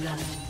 blood.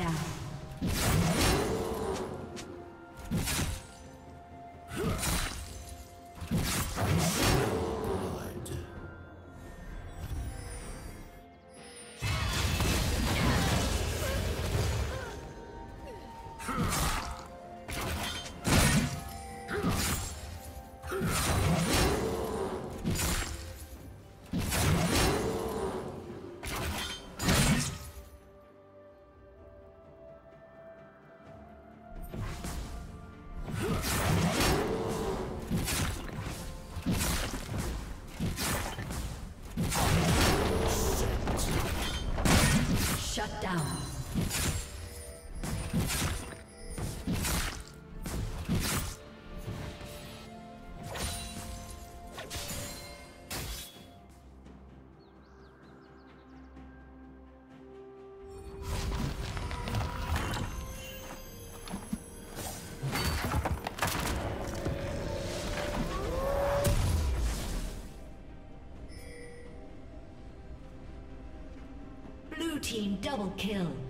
Shut team double kill.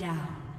Down.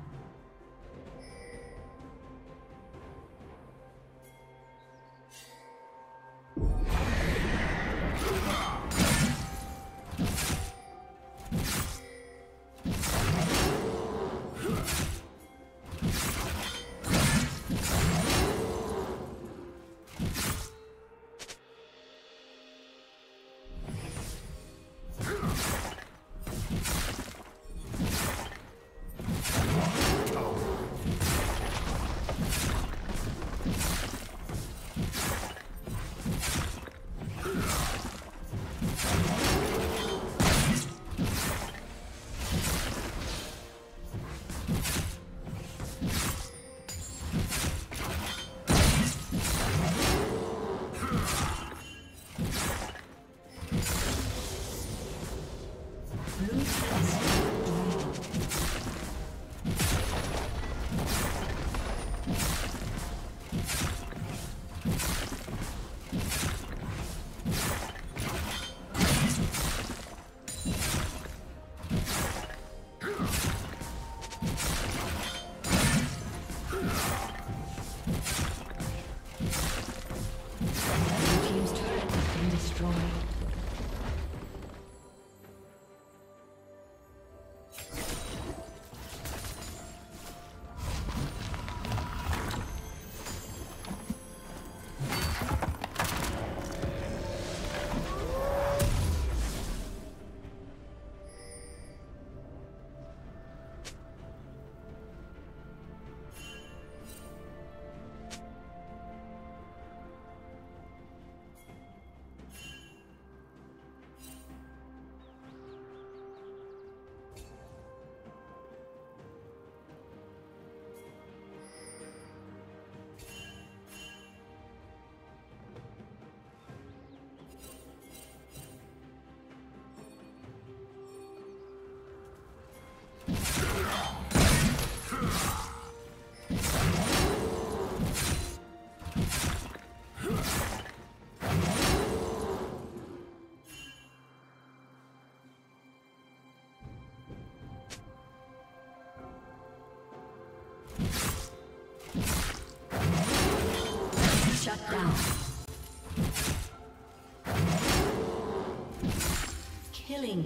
Killing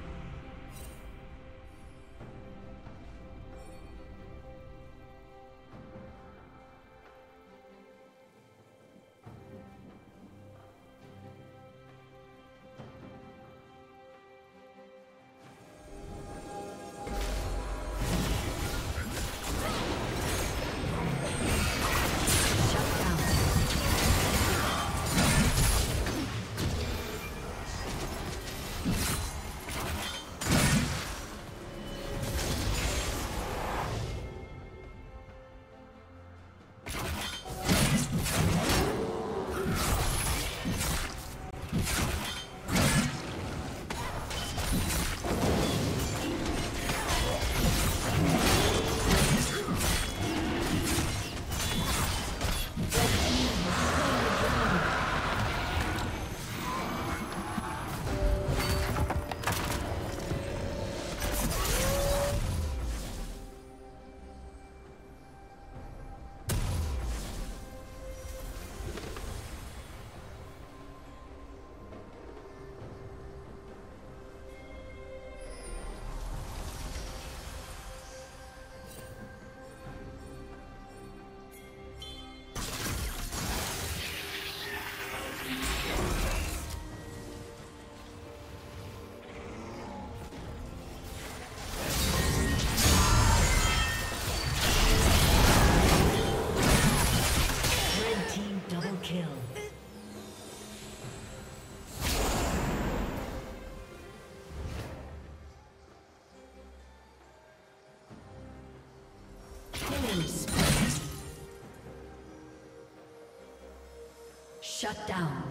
Shut down.